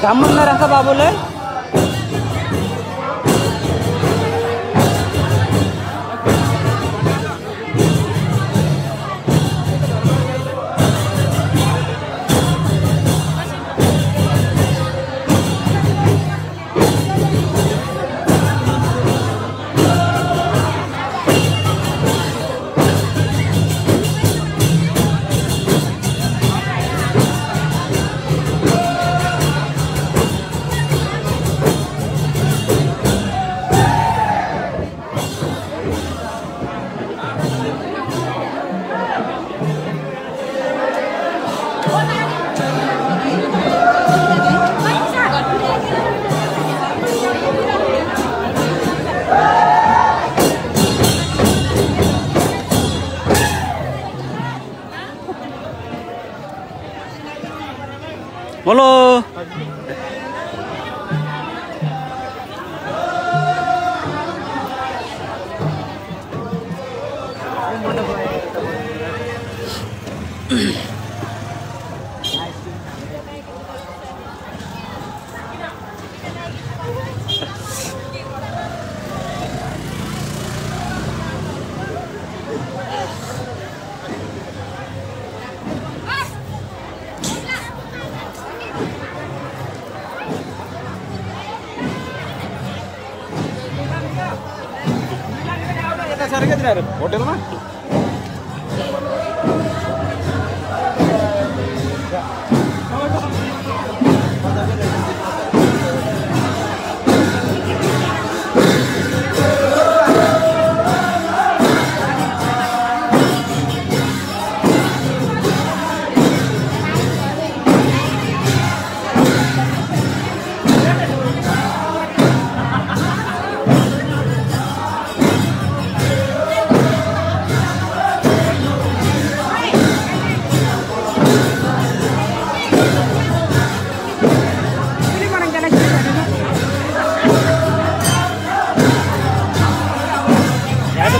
ব্রাহ্মণ্য রাখা বাবুলের हेलो यता ಹದಿನಾರು ಹೋಟೆಲ್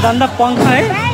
यहाँको धन्दा पङ्खा है।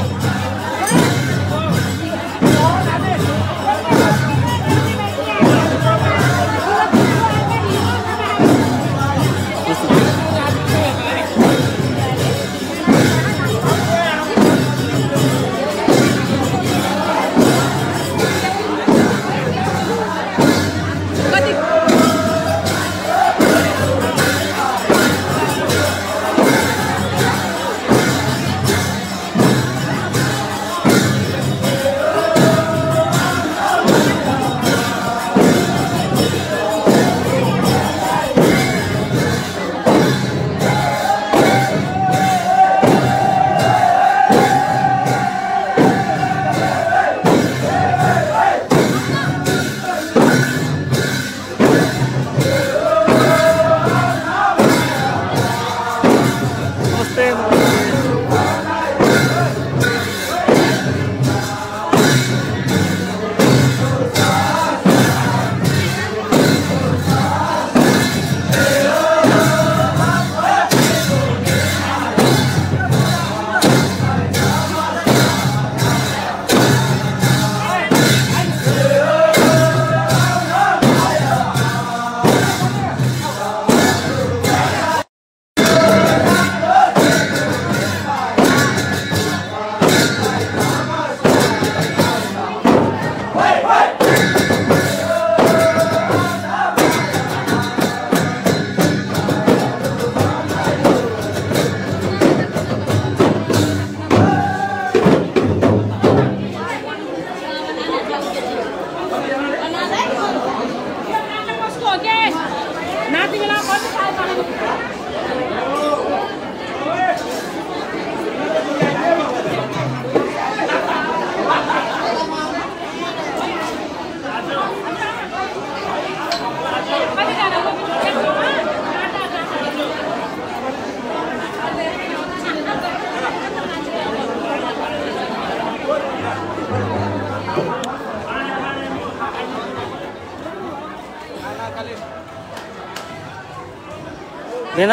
ल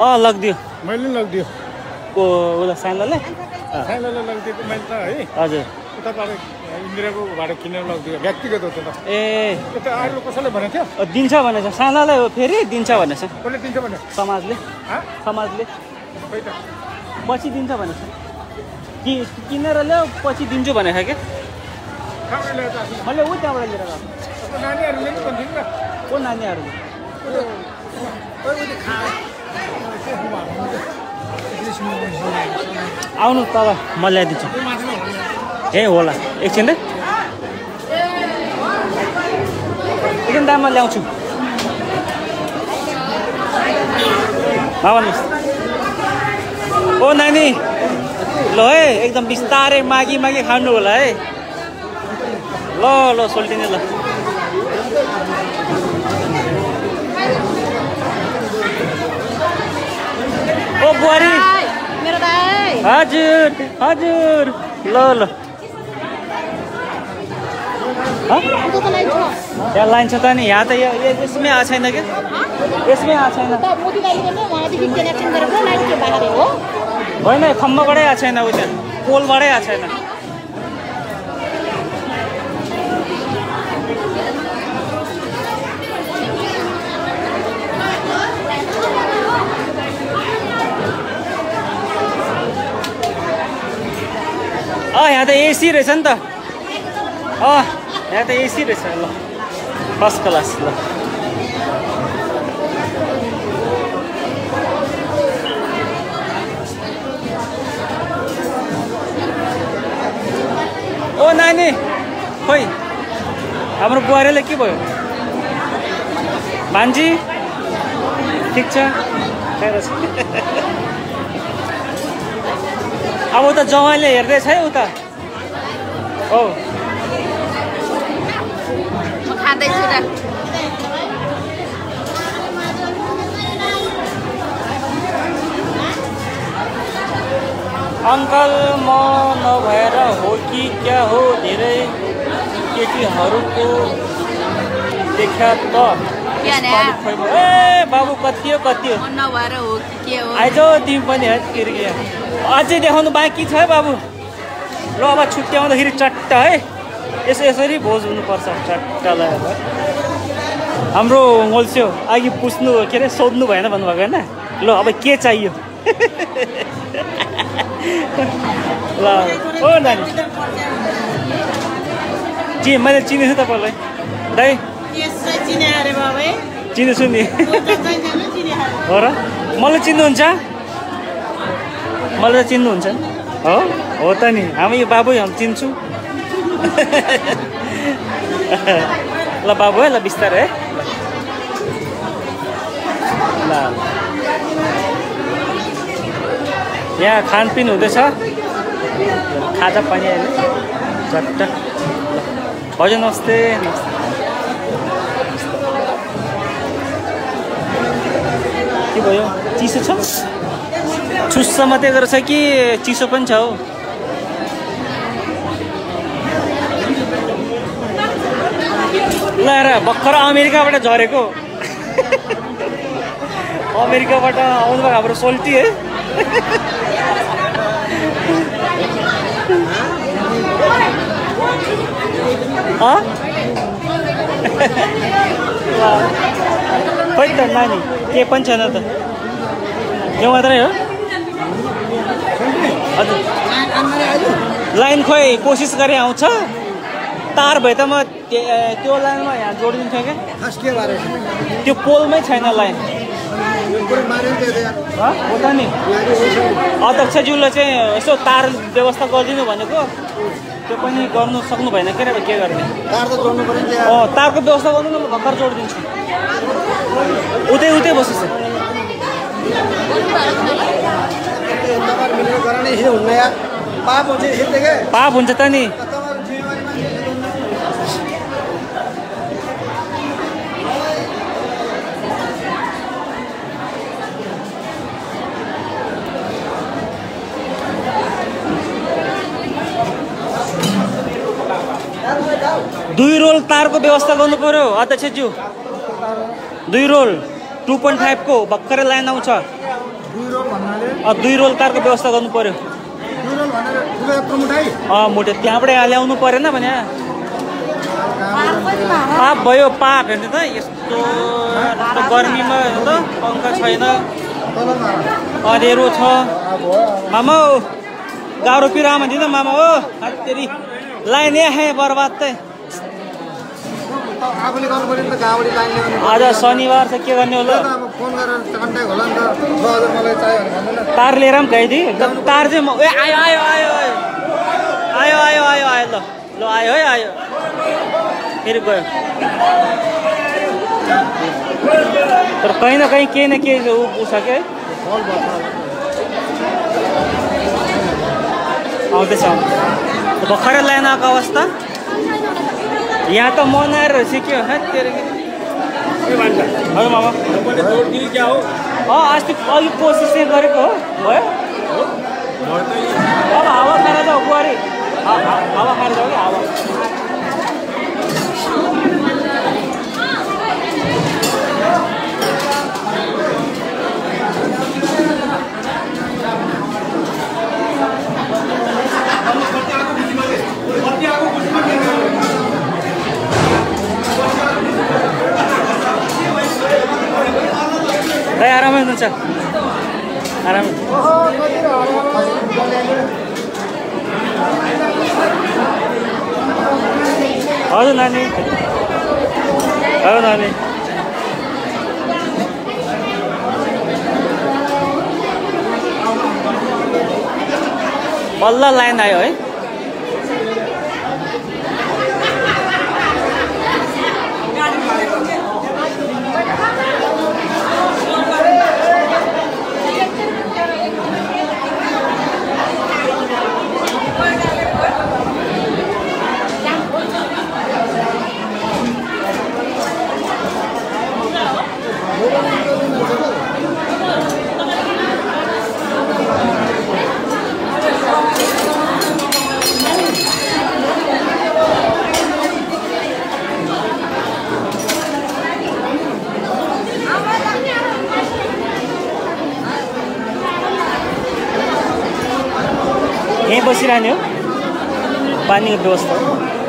अँ लगिदियो। मैले लगिदियो। को उसलाई सानोलाई सानोलाई लगिदिएको मैले त है। हजुर। उताबाट इन्दिराकोबाट किनेर लगिदियो। व्यक्तिगत हो त्यो त। ए। त्यो त अरू कसैले भनेको थियो? अ, दिन्छ भनेछ। सानालाई हो फेरि दिन्छ भनेछ। कसले दिन्छ भने? समाजले। समाजले। पछि दिन्छ भनेछ। कि किनेर ल्याऊ पछि दिन्छु भनेको क्या। मैले ऊ त्यहाँबाट लिएर गएको। नानीहरूले को नानीहरूले? आउनु तल म ल्याइदिन्छु। ए होला। एकछिन है एकछिन दाम म ल्याउँछु भन्नुहोस् ओ नानी। ल है एकदम बिस्तारै मागी मागी खानु होला है। ल ल सोल्टिने ल। ओ बुहारी। हजुर हजुर। ल ल। हाँ? दुःखलाई छ यहाँ लाइन छ त नि यहाँ त यसमै आएको छैन क्या यसमै आएको छैन। के होइन खम्बाबाटै आएको छैन उ त्यहाँ पोलबाटै आएको छैन अँ यहाँ त एसी रहेछ नि त। अँ यहाँ त एसी रहेछ ल। फर्स्ट क्लास ल। ओ नानी खोइ हाम्रो बुहारीलाई के भयो? भान्जी ठिक छ। अब उता जवाइले हेर्दैछ है उता। हो म खाँदैछु र अङ्कल म नभएर हो कि क्या हो धेरै केटीहरूको देखा त? ए बाबु कति हो कति हो नभएर हो कि के हो आइज तिमी पनि है किर्किया अझै देखाउनु बाँकी छ है बाबु ल अब छुट्याउँदाखेरि चट्ट है? यसो यसरी भोज हुनुपर्छ चट्टलाई अब। हाम्रो मोल्स्यो अघि पुछ्नु के अरे सोध्नु भएन भन्नुभएको होइन? ल अब के चाहियो? ल ओ नानी। के मैले चिनेछु तपाईँलाई। दाइ। चिनेछु नि। हो र? मलाई चिन्नुहुन्छ? मलाई त चिन्नुहुन्छ। हो? हो त नि हामी यो बाबु हामी चिन्छु। ल बाबु है ल बिस्तारै है। ल। यहाँ खानपिन हुँदैछ। खाजा पानी अहिले। झट्ट। हजुर नमस्ते के भयो? चिसो छ? चुस्स मात्रै गरेर छ कि चिसो पनि छ हौ? ल हेर भर्खर अमेरिकाबाट झरेको। अमेरिकाबाट आउनु भएको हाम्रो सोल्टी है। खोइ त नानी के पनि छैन त। यो मात्रै हो। हजुर। लाइन खोइ कोसिस गरे आउँछ। तार भए त म त्य- लाइनमा यहाँ जोडिदिन्थेँ क्या? खास के बारे त्यो पोलमै छैन लाइन। हँ? त नि। अध्यक्षज्यूले चाहिँ यसो तार व्यवस्था गरिदिनु भनेको। त्यो पनि गर्नु सक्नु भएन के अब के गर्ने? अँ तारको व्यवस्था गर्नु न म भर्खर जोडिदिन्छु। उतै उतै बसेछ पाप हुन्छ त नि। दुई रोल तारको व्यवस्था गर्नु पऱ्यो अध्यक्षज्यू। दुई रोल टु पोइन्ट फाइभको भर्खरै लाइन आउँछ। दुई रोल भन्नाले? अँ, दुई रोल तारको व्यवस्था गर्नु मुठाई? अँ मुठे त्यहाँबाटै ल्याउनु परेन भने। पाप भयो पाप। हेर्नु त यस्तो गर्मीमा त पङ्खा छैन। अँधेरो छ। मामा हो गाह्रो पिरो आमा दिँदा मामा हो। तेरि। लाइन है बर्बाद त। आज शनिबार छ के गर्ने होला? तार लिएर पनि गइदिएँ तार चाहिँ म ए आयो आयो आयो आयो। आयो आयो आयो ल। ल आयो है आयो। फेरि गयो। तर कहीँ न कहीँ केही न केही ऊ पुग्छ क्या आउँदैछ। भर्खरै लाइन आएको अवस्था। यहाँ त मनाएर अँ अस्ति अघि कोसिस चाहिँ गरेको हो भयो अब हावा खाएर जाऊ बुहारी हा- हा- हावा खाएर जाऊ कि हावा भाइ आरामै हुनुहुन्छ आरामै हजुर नानी हजुर नानी बल्ल लाइन आयो है banning of those four.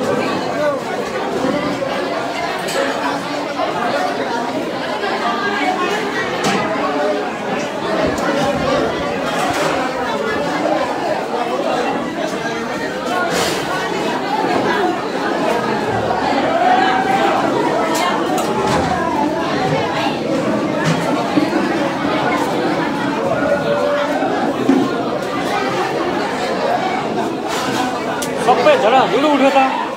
저랑 요동을 펴다.